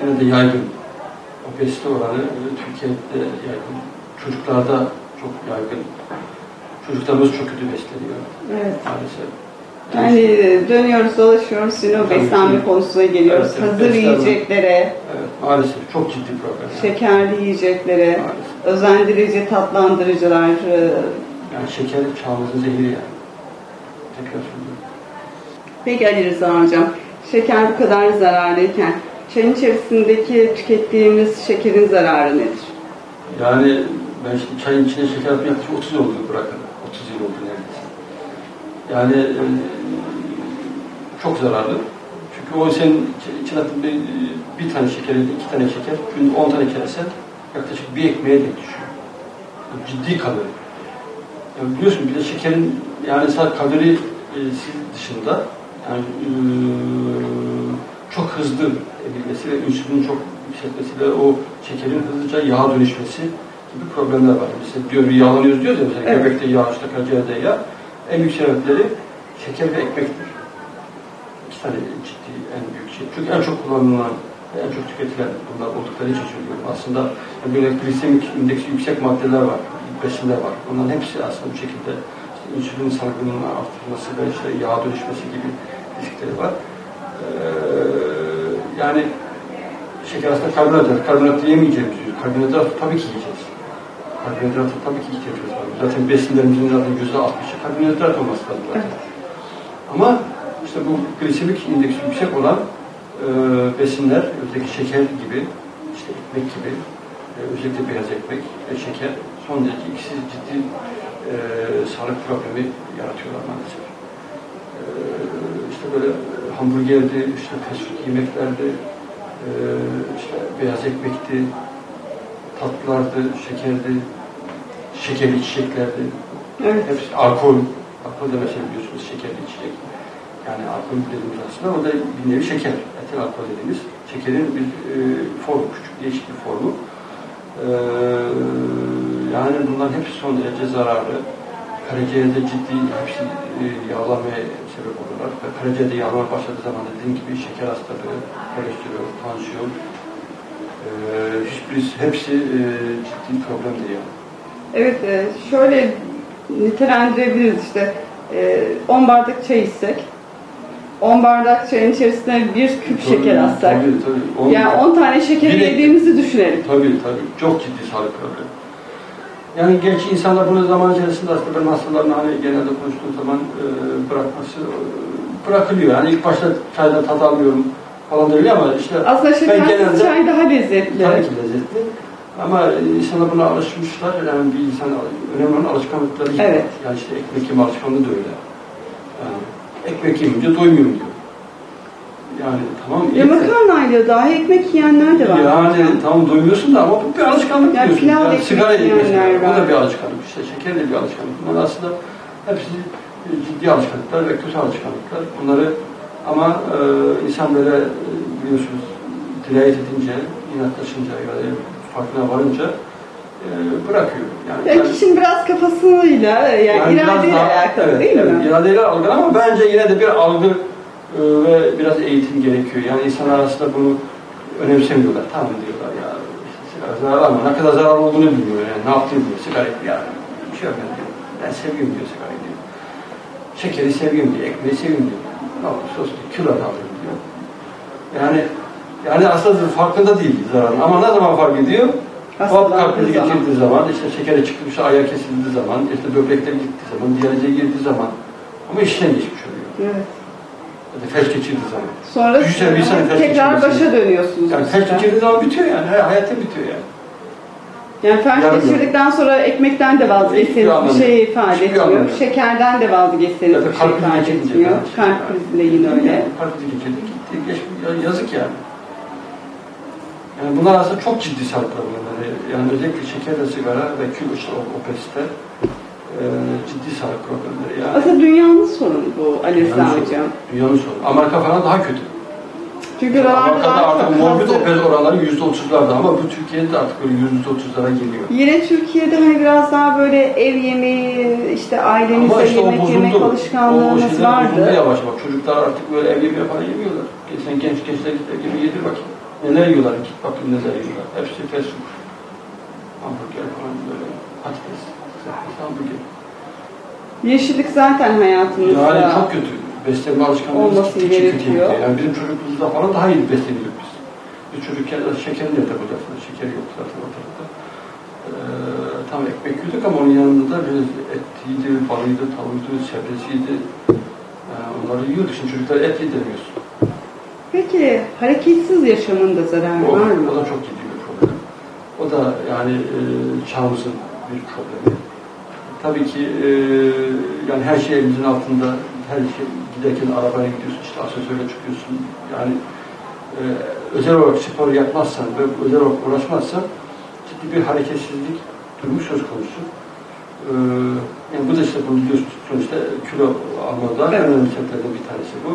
yine de yaygın obezite oranı e, Türkiye'de yaygın. Çocuklarda çok yaygın. Çocuklarımız çok kötü besleniyor Evet. maalesef. Yani dönüyoruz dolaşıyoruz yine o beslenme konusuna geliyoruz. Evet, evet, Hazır beslenme. yiyeceklere, Evet, maalesef çok ciddi problem. şekerli yiyeceklere, Maalesef. özendirici tatlandırıcılar, e, Yani şeker çağımızın zehri yani. Tekrar söylüyorum. Peki Ali Rıza Hocam, şeker bu kadar zararlıyken çayın içerisindeki tükettiğimiz şekerin zararı nedir? Yani ben şimdi çayın içine şeker yaklaşık 30 yıl oldu bırakın. 30 yıl oldu neredeyse. Yani e, çok zararlı. Çünkü o senin içine attığın bir, bir tane şeker, iki tane şeker, günde 10 tane keresen yaklaşık bir ekmeğe denk düşüyor. Bu ciddi kalori. Yani biliyorsun bir de şekerin yani sadece kalori e, dışında yani e, çok hızlı emilmesi ve insülinin çok yükseltmesiyle o şekerin hızlıca yağa dönüşmesi gibi problemler var. Mesela diyor bir yağlanıyoruz diyoruz ya mesela Evet. göbekte yağ, işte karaciğerde yağ. En büyük sebepleri şeker ve ekmektir. İki tane ciddi en büyük şey. Çünkü en çok kullanılan en çok tüketilen bunlar oldukları için söylüyorum. Aslında böyle glisemik indeksi yüksek maddeler var, besinler var. Onların hepsi aslında bu şekilde işte insülin salgınının artması ve işte yağ dönüşmesi gibi riskleri var. Ee, yani şeker aslında karbonhidrat. Karbonhidrat yemeyeceğimiz diyor. Karbonhidrat tabii ki yiyeceğiz. Karbonhidratı tabii ki ihtiyacımız var. Zaten besinlerimizin zaten yüzde altmışı karbonhidrat olması lazım zaten. Ama işte bu glisemik indeksi yüksek olan e, besinler, özellikle şeker gibi, işte ekmek gibi, e, özellikle beyaz ekmek ve şeker son derece ikisi ciddi e, sağlık problemi yaratıyorlar maalesef. E, işte böyle hamburgerdi, işte fast yemeklerdi, e, işte beyaz ekmekti, tatlılardı, şekerdi, şekerli içeceklerdi. Evet. Hepsi alkol, alkol de mesela biliyorsunuz şekerli içecek. Yani alkol dediğimiz aslında o da bir nevi şeker. Etil alkol dediğimiz şekerin bir e, formu, küçük değişik bir formu. E, yani bunların hepsi son derece zararlı. Karaciğerde ciddi hepsi e, yağlanmaya sebep olurlar. Ve karaciğerde yağlama başladığı zaman dediğim gibi şeker hastalığı, kolesterol, tansiyon, e, hiçbirisi, hepsi e, ciddi problemdir yani. Evet, e, şöyle nitelendirebiliriz işte. E, 10 bardak çay içsek, 10 bardak çayın içerisine bir küp şeker atsak, Tabii tabii. On- yani 10 tane şeker yediğimizi düşünelim. Tabii tabii. Çok ciddi sağlık problemi. Yani genç insanlar bunu zaman içerisinde aslında benim hastalarımla hani genelde konuştuğum zaman e, bırakması e, bırakılıyor. Yani ilk başta çaydan tat almıyorum falan diyor ama işte Aslında ben şekersiz genelde çay daha lezzetli. tabii ki lezzetli. Ama insanlar buna alışmışlar. Yani bir insan önemli olan alışkanlıkları. Evet. Yani işte ekmek yeme alışkanlığı da öyle. Yani ekmek yemeyince doymuyorum diyor. Yani tamam. Ya makarnayla dahi ekmek yiyenler de var. yani tamam doymuyorsun da ama bu bir alışkanlık Ya diyorsun. pilav Yani sigara yiyenler var. da bir alışkanlık. İşte şeker de bir alışkanlık. Bunlar aslında hepsi ciddi alışkanlıklar ve kötü alışkanlıklar. Bunları ama e, insan böyle e, biliyorsunuz dirayet edince, inatlaşınca ya da farkına varınca e, bırakıyor. Yani, Ya ben- kişinin biraz kafasıyla yani, yani iradeyle daha- alakalı evet, değil evet, mi? iradeyle algı ama bence yine de bir algı e, ve biraz eğitim gerekiyor. Yani insanlar aslında bunu önemsemiyorlar. Tamam diyorlar ya sigara zararlı ama ne kadar zararlı olduğunu bilmiyor. Yani ne yaptığını bilmiyor. Sigara ya bir şey yapmıyor diyor. Ben seviyorum diyor sigarayı diyor. Şekeri seviyorum diyor. Ekmeği seviyorum diyor. Ne olursa olsun diyor. Kilo alıyorum diyor. Yani yani aslında farkında değil zararın. Ama ne zaman fark ediyor? Kalp kalp krizi zaman. işte şekere çıktığı işte ayağı kesildiği zaman, işte böbrekler gittiği zaman, diyalize girdiği zaman ama işten geçmiş oluyor. Evet. Felç geçirdiği zaman. Sonra Düşünsene bir sene felç tekrar başa dönüyorsunuz. Yani felç geçirdiği zaman bitiyor yani. hay- Hayatı bitiyor yani. Yani felç geçirdikten sonra ekmekten de vazgeçseniz bir şey ifade etmiyor. Şekerden de vazgeçseniz bir şey ifade etmiyor. Kalp krizi de yine öyle. Kalp krizi geçirdi gitti. Yazık yani. Yani bunlar aslında çok ciddi sağlık problemleri. Yani özellikle şeker ve sigara ve kilo işte obezite e, ciddi sağlık problemleri. Yani Aslında dünyanın sorunu bu Ali Rıza dünyanın sorunu. Hocam. Dünyanın sorunu. Amerika falan daha kötü. Çünkü oralarda Amerika'da artık morbid obez oranları yüzde otuzlarda ama bu Türkiye'de artık böyle yüzde otuzlara geliyor. Yine Türkiye'de hani biraz daha böyle ev yemeği, işte ailemizde Ama işte o yemek yemek bozuldu. O bozuldu vardı. yavaş yavaş. Çocuklar artık böyle ev yemeği falan yemiyorlar. Sen genç gençler git ev yemeği yedir bakayım. Neler yiyorlar? Git bakayım neler yiyorlar. Hepsi fast food. Hamburger falan böyle patates. patates, Hamburger. Yeşillik zaten hayatımızda. Yani çok kötü. Beslenme alışkanlığımız kötüye gerekiyor. gidiyor. Yani bizim çocukluğumuzda falan daha iyi besleniyorduk biz. Biz çocukken de şeker nerede bulacaksınız? Şeker yok zaten ortalıkta. Ee, tam ekmek yiyorduk ama onun yanında da böyle etiydi, balıydı, tavuğuydu, sebzesiydi. Ee, onları yiyorduk. Şimdi çocuklar et yedirmiyoruz. Peki hareketsiz yaşamın da zararı O, var mı? o da çok ciddi bir problem. O da yani e, çağımızın bir problemi. Tabii ki e, yani her şey elimizin altında, her şey giderken arabaya gidiyorsun, işte asansörle çıkıyorsun. Yani e, özel olarak spor yapmazsan ve özel olarak uğraşmazsan ciddi bir hareketsizlik durumu söz konusu. E, yani bu da işte bunu biliyorsunuz sonuçta kilo almada en Evet. önemli sebeplerden bir tanesi bu.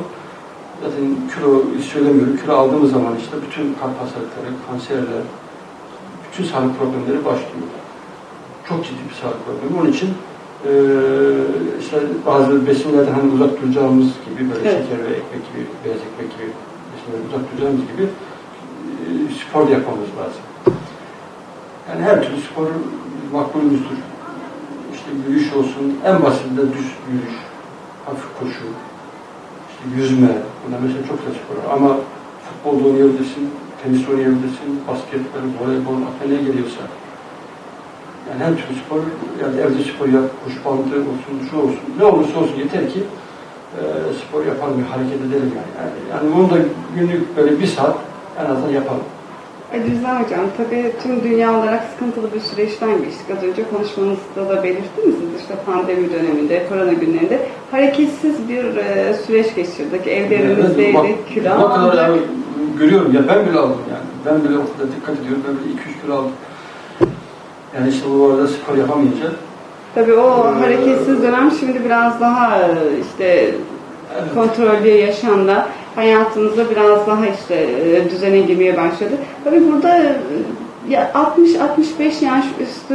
Zaten kilo söylemiyorum. Kilo aldığımız zaman işte bütün kalp hastalıkları, kanserler, bütün sağlık problemleri başlıyor. Çok ciddi bir sağlık problemi. Onun için eee işte bazı besinlerden hani uzak duracağımız gibi böyle Evet. şeker ve ekmek gibi, beyaz ekmek gibi besinlerden uzak duracağımız gibi eee, spor da yapmamız lazım. Yani her türlü spor makbulümüzdür. İşte yürüyüş olsun, en basitinde düz yürüyüş, hafif koşu, işte yüzme, bunlar mesela çok da spor. Ama futbol da oynayabilirsin, tenis oynayabilirsin, basketbol, voleybol, aklına ne geliyorsa. Yani her türlü spor, yani evde spor yap, kuş bandı olsun, şu olsun, ne olursa olsun yeter ki e, spor yapalım, bir hareket edelim yani. yani. Yani bunu da günlük böyle bir saat en azından yapalım. Ali Rıza Hocam, tabii tüm dünya olarak sıkıntılı bir süreçten geçtik. Az önce konuşmanızda da belirttiniz. İşte pandemi döneminde, korona günlerinde hareketsiz bir e, süreç geçirdik. Evlerimizde bak, kilo aldık. yani görüyorum ya ben bile aldım yani. Ben bile o kadar dikkat ediyorum. Ben bile 2-3 kilo aldım. Yani işte bu arada spor yapamayınca Tabii o Ee, hareketsiz dönem şimdi biraz daha e, işte evet, kontrollü yaşamda hayatımıza biraz daha işte e, düzene girmeye başladı. Tabii burada e, ya 60-65 yaş üstü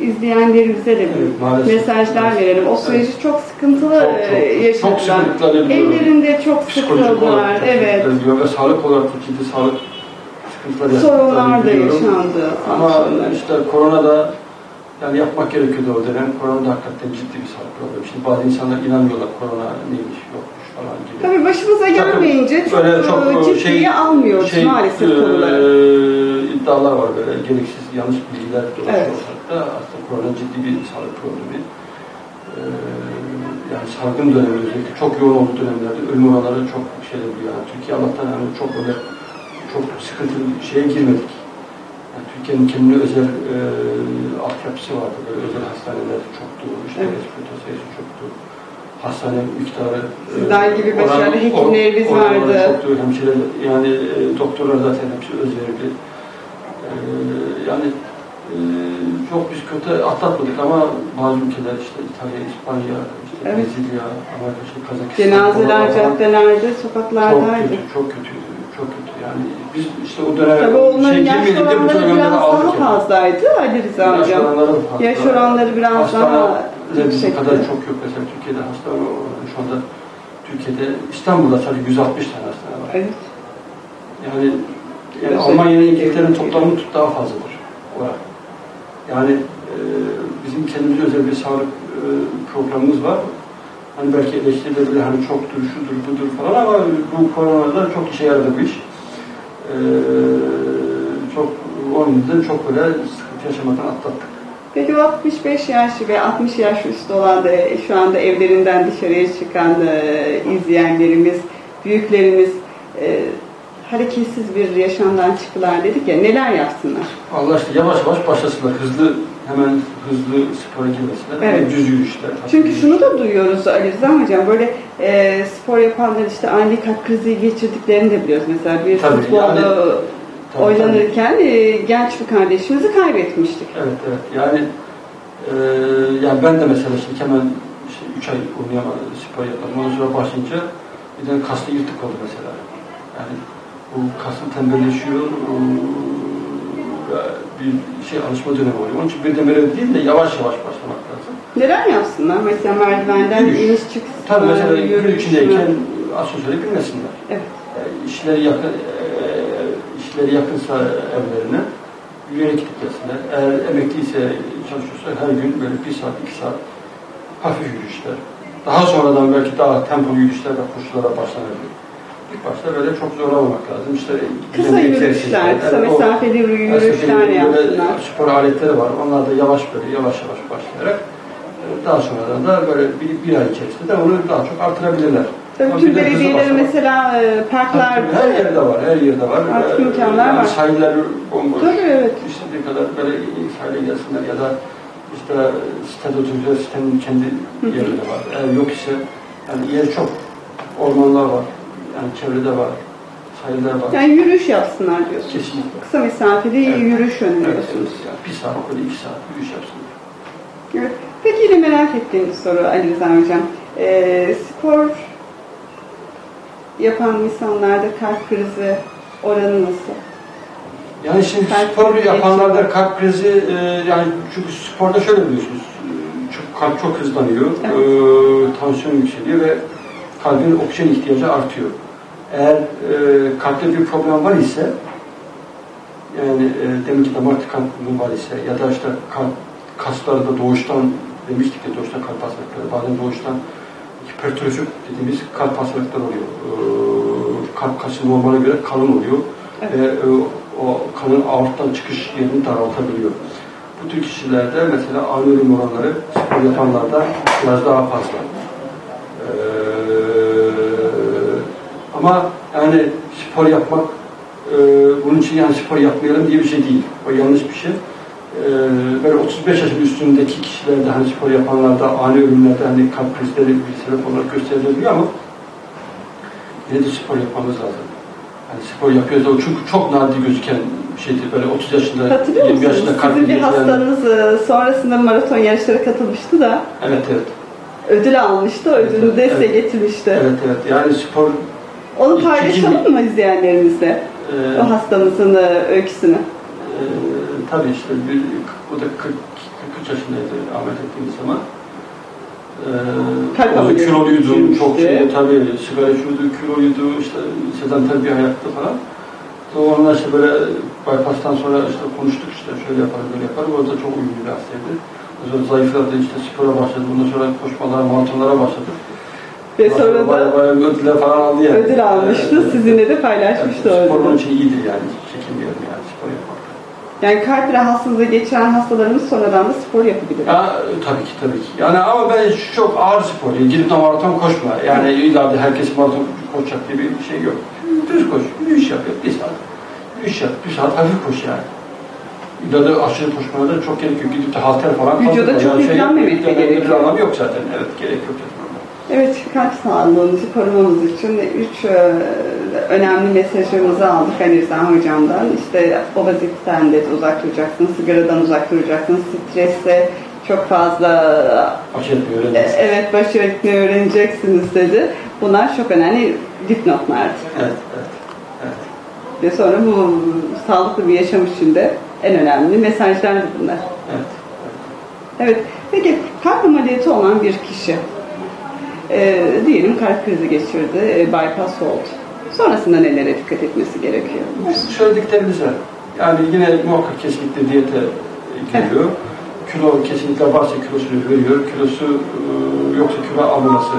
e, izleyenlerimize de Evet, maalesef. mesajlar Evet. verelim. O süreci çok sıkıntılı Çok, çok, e, çok yaşadılar. ediyorum. Evlerinde çok sıkıldılar. çok Evet. ve sağlık olarak çok ciddi sağlık Sorunlar da yaşandı. Ama aslında. işte koronada yani yapmak gerekiyordu o dönem. Korona da hakikaten ciddi bir sağlık problemi. Şimdi bazı insanlar inanmıyorlar korona neymiş yokmuş falan gibi. Tabii başımıza gelmeyince çok, Böyle çok, e, e, ciddiye şey- almıyoruz şey, maalesef e, konuları. iddialar var böyle gereksiz yanlış bilgiler dolaşıyor Evet. ortalıkta. Aslında korona ciddi bir sağlık problemi. E, yani salgın dönemi özellikle çok yoğun olduğu dönemlerde ölüm oranları çok şey oluyor. Yani Türkiye Allah'tan yani çok böyle çok sıkıntılı bir şeye girmedik. Yani Türkiye'nin kendine özel e, altyapısı vardı. Böyle özel hastaneler çoktu. İşte Evet. respirator sayısı çoktu. Hastane miktarı. e, Sizler gibi başarılı oranları vardı. Çoktu. Hemşire, yani e, doktorlar zaten hepsi özverili. E, yani e, çok biz kötü atlatmadık ama bazı ülkeler işte İtalya, İspanya, işte Evet. Brezilya, Amerika, işte Kazakistan. Cenazeler caddelerde, çok sokaklardaydı. kötü, çok kötüydü, çok kötü. Yani biz işte o dönem Tabii onların yaş girmeyince bu oranları biraz daha fazlaydı Ali Rıza Yaş Hocam. Yaş oranları biraz daha yüksekti. kadar çok yok. Mesela Türkiye'de oranı şu anda Türkiye'de İstanbul'da sadece 160 tane hastane var. Evet. Yani, yani Almanya'nın İngiltere'nin toplamı tut daha fazladır. Olarak. Yani e, bizim kendimize özel bir sağlık e, programımız var. Hani belki eleştirilebilir hani çoktur, şudur, budur falan ama bu koronada çok işe yaradı bu iş. E, çok onun yüzden çok böyle sıkıntı yaşamadan atlattık. Peki o 65 yaş ve 60 yaş üstü olan da şu anda evlerinden dışarıya çıkan e, izleyenlerimiz, büyüklerimiz e, hareketsiz bir yaşamdan çıktılar dedik ya neler yapsınlar? Allah işte yavaş yavaş başlasınlar. Hızlı hemen hızlı spora girmesinler. Evet. Düz yürüyüşler. Çünkü şunu da duyuyoruz Ali Rıza Hocam böyle e, spor yapanlar işte ani kalp krizi geçirdiklerini de biliyoruz. Mesela bir Tabii, futbolda yani- Tabii, oynanırken e, genç bir kardeşimizi kaybetmiştik. Evet evet. Yani Ee, yani ben de mesela şimdi hemen işte 3 ay oynayamadım, spor yapmadım. Ondan sonra başlayınca bir de kaslı yırtık oldu mesela. Yani bu kaslı tembelleşiyor, ee, bir şey alışma dönemi oluyor. Onun için bir demir değil de yavaş yavaş başlamak lazım. Neler yapsınlar? Mesela merdivenden Yürüyüş. iniş çıkış. Tabii mesela gün yürüyüş içindeyken mü? asansöre binmesinler. Evet. E, işleri yakın, e, işleri yakınsa evlerine yürüyerek gidip gelsinler. Eğer emekliyse çalışıyorsa her gün böyle bir saat, iki saat hafif yürüyüşler. Daha sonradan belki daha tempolu yürüyüşler ve koşulara başlanabilir. İlk başta böyle çok zorlamamak lazım. İşte Kısa yürüyüşler, kısa o- mesafeli yürüyüşler yapsınlar. spor aletleri var. Onlar da yavaş böyle yavaş yavaş başlayarak e, daha sonradan da böyle bir, bir ay içerisinde de onu daha çok artırabilirler. Tabii hızlı belediyeleri mesela e, parklar Her yerde var, her yerde var. Artık imkanlar yani var. Sahiller bomboş. Tabii, evet. İstediği kadar böyle sahile gelsinler ya da işte sitede oturacak sitenin kendi yerinde var. Eğer yok ise yani yer çok. Ormanlar var. Yani çevrede var. Sahiller var. yani yürüyüş yapsınlar diyorsunuz. Kesinlikle. Kısa mesafeli Evet. yürüyüş Evet, öneriyorsunuz. evet. Yani bir saat, böyle iki saat yürüyüş yapsınlar. Evet. Peki yine merak ettiğim soru Ali Rıza Hocam. Ee, spor yapan insanlarda kalp krizi oranı nasıl? Yani şimdi Kalp spor yapanlarda kalp krizi e, yani çünkü sporda şöyle biliyorsunuz çok, kalp çok hızlanıyor, Evet. e, tansiyon yükseliyor ve kalbin oksijen ihtiyacı artıyor. Eğer e, kalpte bir problem var ise yani e, demek ki damar tıkanıklığı var ise ya da işte kalp kaslarda doğuştan demiştik ya doğuştan kalp hastalıkları bazen doğuştan hipertrofik dediğimiz kalp hastalıkları oluyor. E, kalp kası normale göre kalın oluyor Evet. ve e, o kanın aorttan çıkış yerini daraltabiliyor. Bu tür kişilerde mesela ani ölüm oranları spor yapanlarda biraz daha fazla. Ee, ama yani spor yapmak e, bunun için yani spor yapmayalım diye bir şey değil. O yanlış bir şey. Ee, böyle 35 yaşın üstündeki kişilerde hani spor yapanlarda ani ölümlerde hani kalp krizleri bir sebep olarak gösterilebiliyor ama yine de spor yapmamız lazım. Yani spor yapıyoruz o çünkü çok nadir gözüken bir şeydir. Böyle 30 yaşında, Katılıyor 20 musunuz? yaşında kalp Sizin bir hastanız e, sonrasında maraton yarışlara katılmıştı da Evet evet. ödül almıştı. O ödülü de Evet. getirmişti. Evet evet. Yani spor Onu paylaşalım mı izleyenlerimizle? e, O hastamızın e, öyküsünü. e, tabii işte bir, bu da 40, 43 yaşındaydı Ahmet ettiğimiz zaman. E, Kalp o da çok şey, tabii sigara içiyordu, kiloluydu, işte sedanter bir hayatta falan. Sonra onunla işte böyle bypass'tan sonra işte konuştuk işte şöyle yaparız böyle yaparız. O da çok uygun bir hastaydı. O zaman zayıfladı işte spora başladı. Bundan sonra koşmalara, maratonlara başladı. Ve sonra da bayağı falan aldı yani. ödül almıştı. Evet, Sizinle de paylaşmıştı yani, ödülü. için iyidir yani. Çekinmiyorum yani spor yapmak. Yani kalp rahatsızlığı geçiren hastalarımız sonradan da spor yapabilir. Ya, tabii ki tabii ki. Yani ama ben çok ağır spor. Yani gidip de maraton koşma. Yani illa da herkes maraton koşacak diye bir şey yok. Düz koş. Yürüyüş yap. Bir saat. Yürüyüş yap. Bir saat hafif koş yani. İlla da aşırı koşmaya da çok gerek yok. Gidip de halter falan Vücuda çok Yani yüklenmemek de yüklenmenin bir gerekiyor. anlamı yok zaten. Evet gerek yok. zaten. Evet, kalp sağlığımızı korumamız için üç e, önemli mesajımızı aldık Ali Rıza Hocam'dan. İşte obeziten de uzak duracaksın, sigaradan uzak duracaksın, stresle çok fazla e, evet baş etmeyi öğreneceksiniz dedi. Bunlar çok önemli dipnotlardı. Evet, evet. evet. Ve sonra bu sağlıklı bir yaşam için de en önemli mesajlardı bunlar. evet. Evet. Peki kalp ameliyatı olan bir kişi e, diyelim kalp krizi geçirdi, e, bypass oldu. Sonrasında nelere dikkat etmesi gerekiyor? Bu söylediklerimiz var. Yani yine muhakkak kesinlikle diyete giriyor. Kilo kesinlikle varsa kilosunu veriyor. Kilosu e, yoksa kilo almaması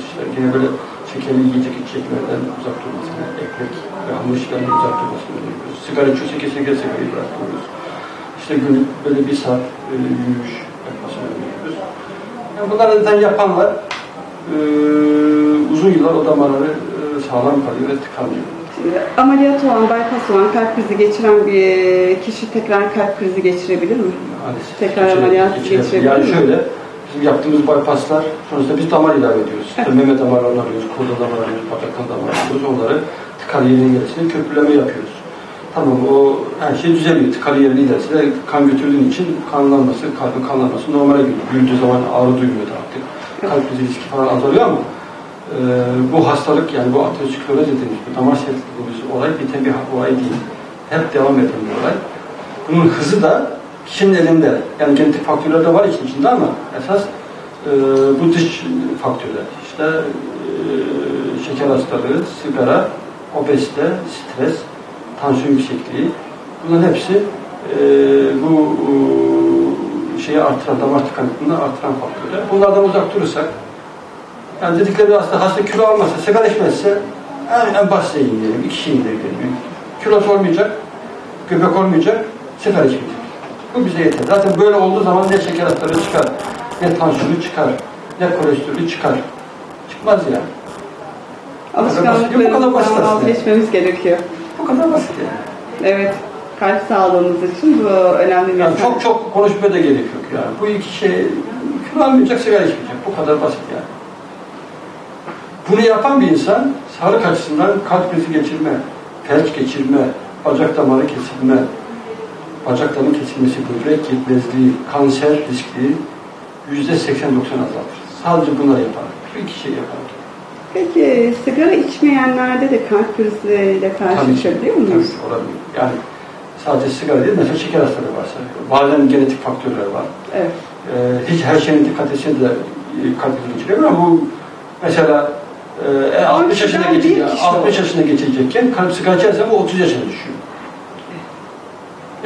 işte, yine böyle şekerli yiyecek içeceklerden uzak durması, ekmek ve hamur işlerden uzak durmasını öneriyoruz. Sigara içiyorsa kesinlikle sigarayı bırakmıyoruz. İşte günlük böyle bir saat e, yürüyüş. Yani bunları zaten yapanlar e, uzun yıllar o damarları e, sağlam kalıyor ve tıkanmıyor. Şimdi ameliyat olan, bypass olan kalp krizi geçiren bir kişi tekrar kalp krizi geçirebilir mi? Maalesef. Tekrar Geçire- ameliyat geçirebilir. geçirebilir Yani mi? şöyle, bizim yaptığımız bypasslar sonuçta biz damar ilave ediyoruz. İşte meme damarlarını arıyoruz, kolda damar arıyoruz, bacaktan damar arıyoruz. Onları tıkan yerine gelsin köprüleme yapıyoruz. Tamam o her şey düzeliyor. Tıkalı yerine giderse kan götürdüğün için kanlanması, kalbin kanlanması normale geliyor. Büyüdüğü zaman ağrı duymuyordu artık. Kalp krizi riski falan azalıyor ama e, bu hastalık yani bu ateroskleroz dediğimiz bu damar dediğimiz olay biten bir olay değil. Hep devam eden bir olay. Bunun hızı da kişinin elinde. Yani genetik faktörler de var için içinde ama esas e, bu dış faktörler. İşte e, şeker hastalığı, sigara, obezite, stres, tansiyon yüksekliği. Bunların hepsi e, bu e, şeyi artıran, damar tıkanıklığını artıran faktörler. Bunlardan uzak durursak, yani dedikleri aslında hasta kilo almazsa, sigara içmezse en, en basit yiyin diyelim, iki şey diyelim. Kilosu olmayacak, göbek olmayacak, sigara içmeyecek. Bu bize yeter. Zaten böyle olduğu zaman ne şeker hastalığı çıkar, ne tansiyonu çıkar, ne kolesterolü çıkar. Çıkmaz yani. Alışkanlıklarımızdan vazgeçmemiz gerekiyor. Kadar basit yani. Evet. Kalp sağlığımız için bu önemli bir Yani mesele. çok çok konuşmaya da gerek yok yani. Bu iki şey kilo almayacak, sigara içmeyecek. Bu kadar basit yani. Bunu yapan bir insan sağlık açısından kalp krizi geçirme, felç geçirme, bacak damarı kesilme, bacakların kesilmesi, böbrek yetmezliği, kanser riski yüzde 80-90 azaltır. Sadece bunları yapar. Bu iki şey yapar. Peki sigara içmeyenlerde de kalp kriziyle karşılaşabiliyor Tabii muyuz? ki olabilir. Yani sadece sigara değil, mesela şeker hastalığı varsa, bazen genetik faktörler var. Evet. Ee, hiç her şeyin dikkat etse de e, kalp krizi geçirebilir ama bu mesela e, 60 yaşına önceden geçecek, bir kişi 60 o. yaşına geçecekken kalp sigara içerse bu 30 yaşına düşüyor.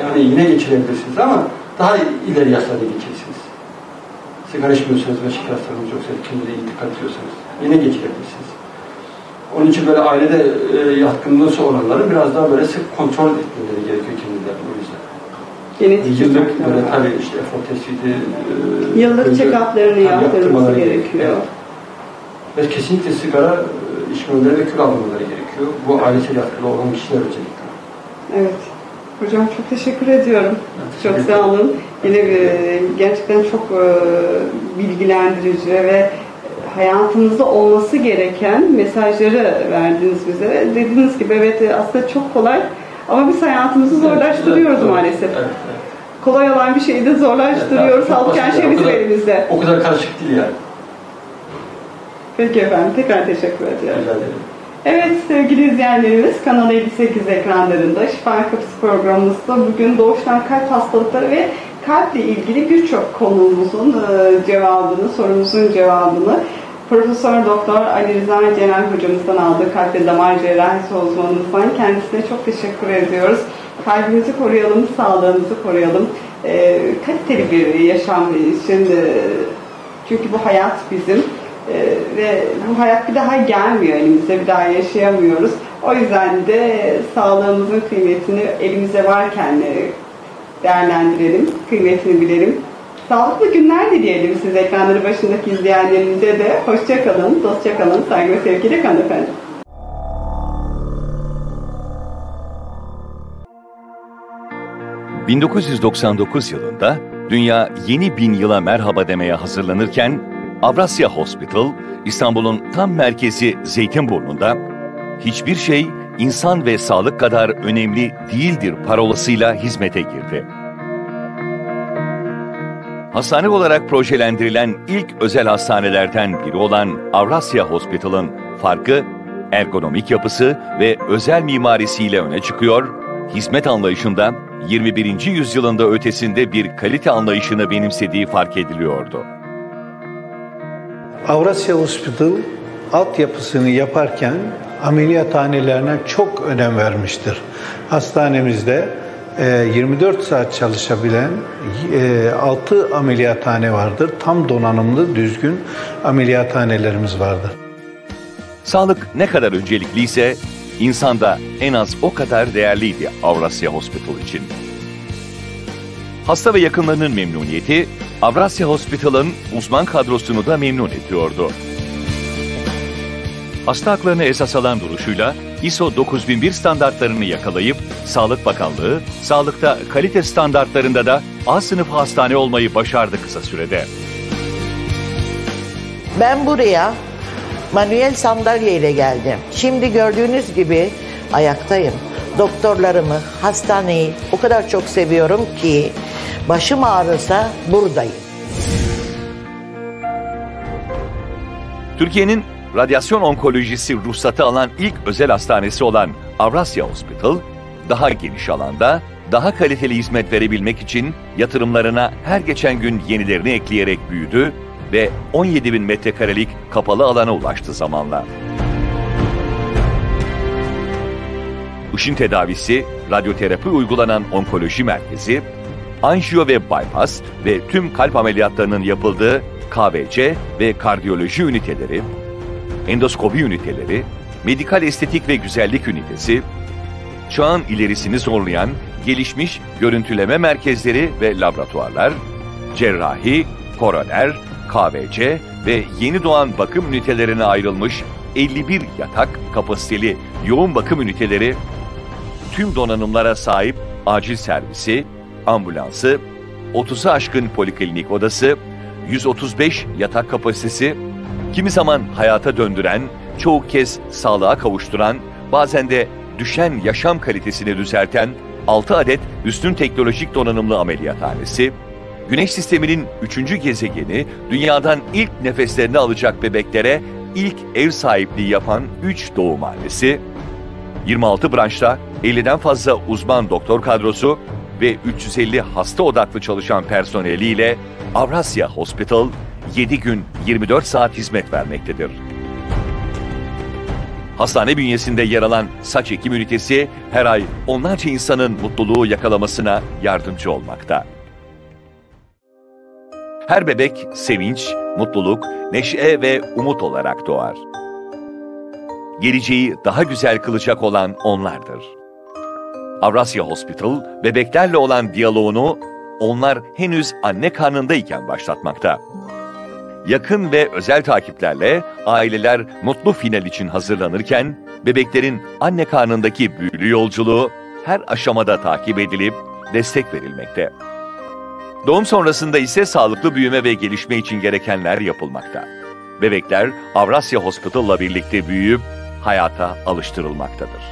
Yani yine geçirebilirsiniz ama daha ileri yaşlarda geçirsiniz. Sigara içmiyorsanız ve şeker hastalığınız yoksa kendinize iyi dikkat ediyorsanız yine geçirebilirsiniz. Onun için böyle ailede e, yatkınlığı olanların biraz daha böyle sık kontrol etmeleri gerekiyor kendilerini o yüzden. Genetik Yıllık böyle tabii işte efor tespiti, e, Yıllık check-up'larını yaptırması gerekiyor. Evet. Ve kesinlikle sigara e, içmemeleri ve kül almamaları gerekiyor. Bu ailesel yatkılı olan kişiler özellikle. Evet. Hocam çok teşekkür ediyorum. Ben Çok teşekkür sağ olun. Yine e, gerçekten çok e, bilgilendirici ve hayatımızda olması gereken mesajları verdiniz bize. Dediğiniz gibi evet e, aslında çok kolay ama biz hayatımızı zorlaştırıyoruz Evet, maalesef. Evet, evet. Kolay olan bir şeyi de zorlaştırıyoruz. Çok Halbuki her şey bizim elimizde. O kadar karışık değil yani. Peki efendim. Tekrar teşekkür ediyorum. Rica ederim. Evet sevgili izleyenlerimiz Kanal 58 ekranlarında Şifa Kapısı programımızda bugün doğuştan kalp hastalıkları ve kalple ilgili birçok konumuzun e, cevabını, sorumuzun cevabını Profesör Doktor Ali Rıza Celal hocamızdan aldık. Kalp ve damar cerrahisi uzmanımızdan. Kendisine çok teşekkür ediyoruz. Kalbimizi koruyalım, sağlığımızı koruyalım. E, kaliteli bir yaşam için e, çünkü bu hayat bizim. Ee, ve bu hayat bir daha gelmiyor elimize, bir daha yaşayamıyoruz. O yüzden de sağlığımızın kıymetini elimize varken e, değerlendirelim, kıymetini bilelim. Sağlıklı günler dileyelim siz ekranları başındaki izleyenlerimize de. Hoşça kalın, dostça kalın, saygı ve sevgiyle kalın efendim. ...1999 yılında dünya yeni bin yıla merhaba demeye hazırlanırken Avrasya Hospital, İstanbul'un tam merkezi Zeytinburnu'nda hiçbir şey insan ve sağlık kadar önemli değildir parolasıyla hizmete girdi. Hastane olarak projelendirilen ilk özel hastanelerden biri olan Avrasya Hospital'ın farkı ergonomik yapısı ve özel mimarisiyle öne çıkıyor, hizmet anlayışında 21. yüzyılında ötesinde bir kalite anlayışını benimsediği fark ediliyordu. Avrasya Hospital altyapısını yaparken ameliyathanelerine çok önem vermiştir. Hastanemizde 24 saat çalışabilen 6 ameliyathane vardır. Tam donanımlı, düzgün ameliyathanelerimiz vardır. Sağlık ne kadar öncelikliyse insanda en az o kadar değerliydi Avrasya Hospital için. Hasta ve yakınlarının memnuniyeti Avrasya Hospital'ın uzman kadrosunu da memnun ediyordu. Hasta haklarını esas alan duruşuyla ISO 9001 standartlarını yakalayıp Sağlık Bakanlığı, sağlıkta kalite standartlarında da A sınıfı hastane olmayı başardı kısa sürede. Ben buraya manuel sandalye ile geldim. Şimdi gördüğünüz gibi ayaktayım. Doktorlarımı, hastaneyi o kadar çok seviyorum ki başım ağrısa buradayım. Türkiye'nin radyasyon onkolojisi ruhsatı alan ilk özel hastanesi olan Avrasya Hospital, daha geniş alanda, daha kaliteli hizmet verebilmek için yatırımlarına her geçen gün yenilerini ekleyerek büyüdü ve 17 bin metrekarelik kapalı alana ulaştı zamanla. Işın tedavisi, radyoterapi uygulanan onkoloji merkezi, anjiyo ve bypass ve tüm kalp ameliyatlarının yapıldığı KVC ve kardiyoloji üniteleri, endoskopi üniteleri, medikal estetik ve güzellik ünitesi, çağın ilerisini zorlayan gelişmiş görüntüleme merkezleri ve laboratuvarlar, cerrahi, koroner, KVC ve yeni doğan bakım ünitelerine ayrılmış 51 yatak kapasiteli yoğun bakım üniteleri, tüm donanımlara sahip acil servisi, ambulansı, 30'u aşkın poliklinik odası, 135 yatak kapasitesi, kimi zaman hayata döndüren, çoğu kez sağlığa kavuşturan, bazen de düşen yaşam kalitesini düzelten 6 adet üstün teknolojik donanımlı ameliyathanesi, Güneş sisteminin 3. gezegeni, dünyadan ilk nefeslerini alacak bebeklere ilk ev sahipliği yapan 3 doğumhanesi, 26 branşta 50'den fazla uzman doktor kadrosu ve 350 hasta odaklı çalışan personeliyle Avrasya Hospital 7 gün 24 saat hizmet vermektedir. Hastane bünyesinde yer alan saç ekim ünitesi her ay onlarca insanın mutluluğu yakalamasına yardımcı olmakta. Her bebek sevinç, mutluluk, neşe ve umut olarak doğar. Geleceği daha güzel kılacak olan onlardır. Avrasya Hospital, bebeklerle olan diyaloğunu onlar henüz anne karnındayken başlatmakta. Yakın ve özel takiplerle aileler mutlu final için hazırlanırken, bebeklerin anne karnındaki büyülü yolculuğu her aşamada takip edilip destek verilmekte. Doğum sonrasında ise sağlıklı büyüme ve gelişme için gerekenler yapılmakta. Bebekler Avrasya Hospital'la birlikte büyüyüp hayata alıştırılmaktadır.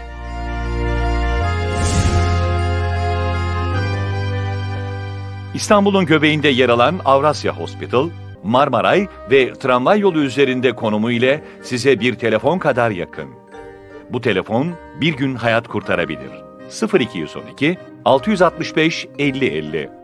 İstanbul'un göbeğinde yer alan Avrasya Hospital, Marmaray ve tramvay yolu üzerinde konumu ile size bir telefon kadar yakın. Bu telefon bir gün hayat kurtarabilir. 0212 665 50 50